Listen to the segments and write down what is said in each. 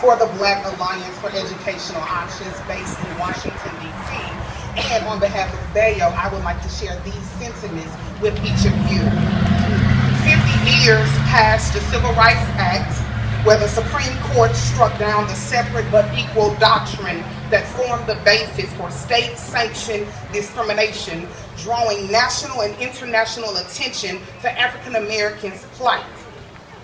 For the Black Alliance for Educational Options based in Washington, D.C. And on behalf of BAEO, I would like to share these sentiments with each of you. 50 years past the Civil Rights Act, where the Supreme Court struck down the separate but equal doctrine that formed the basis for state sanctioned discrimination, drawing national and international attention to African Americans' plight.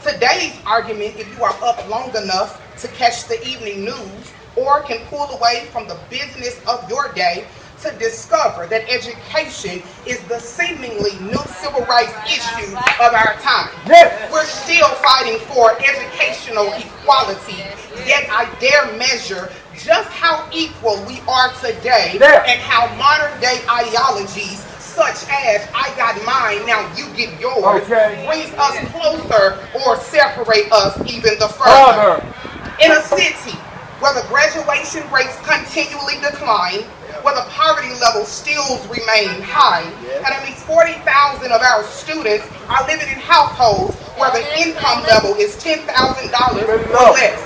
Today's argument, if you are up long enough to catch the evening news or can pull away from the business of your day to discover that education is the seemingly new civil rights issue of our time. We're still fighting for educational equality, yet I dare measure just how equal we are today and how modern day ideologies such as I got mine, now you get yours, Okay. brings us closer or separate us even the further. Father. In a city where the graduation rates continually decline, where the poverty level still remain high, and at least 40,000 of our students are living in households where the income level is $10,000 or less.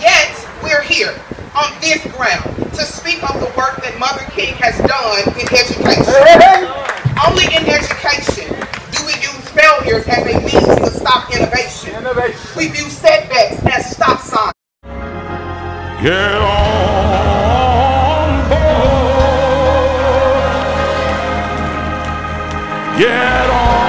Yet, we're here on this ground to speak of the work that Mother King has done in education. Only in education do we use failures as a means to stop innovation. Innovation. We view setbacks as stop signs. Get on get on.